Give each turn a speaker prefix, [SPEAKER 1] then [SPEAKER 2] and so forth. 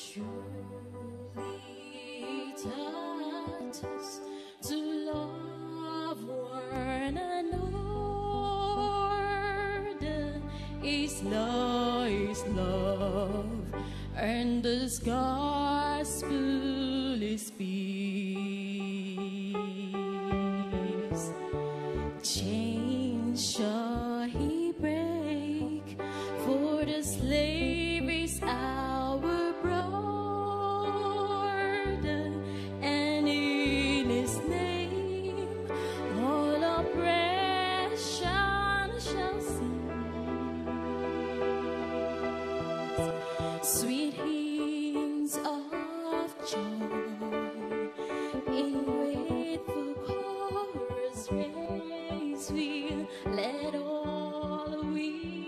[SPEAKER 1] Surely to love one is love, and this gospel is peace. sweet hymns of joy. In grateful chorus raise we. Let all we